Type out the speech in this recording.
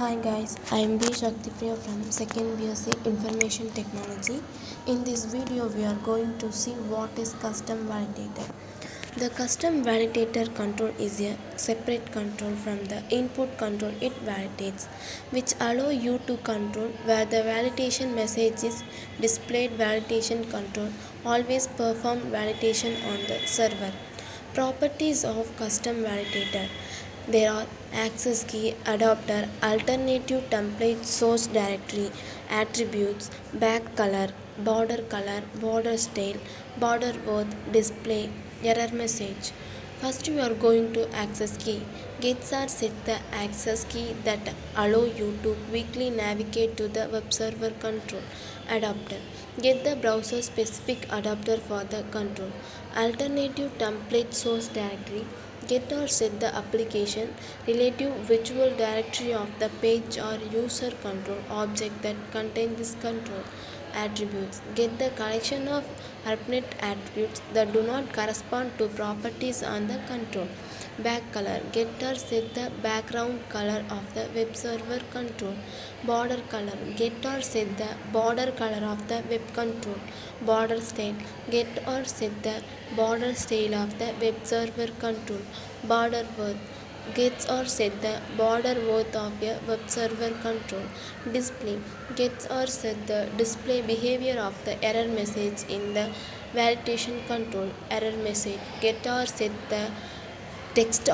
Hi guys, I am B Sakthipriya from 2nd BSc Information Technology. In this video, we are going to see what is custom validator. The custom validator control is a separate control from the input control it validates, which allow you to control where the validation message is displayed. Validation control always perform validation on the server. Properties of custom validator there are access key, adapter, alternative template, source directory, attributes, back color, border color, border style, border worth, display, error message. First we are going to access key. Gets are set the access key that allow you to quickly navigate to the web server control. Adapter. Get the browser specific adapter for the control. Alternative template source directory get or set the application relative virtual directory of the page or user control object that contain this control attributes. Get the collection of arbitrary attributes that do not correspond to properties on the control back color. Get or set the background color of the web server control. Border color. Get or set the border color of the web control. Border style get or set the border style of the web server control. Border worth gets or set the border worth of a web server control. Display. Gets or set the display behavior of the error message in the validation control. Error message. Get or set the text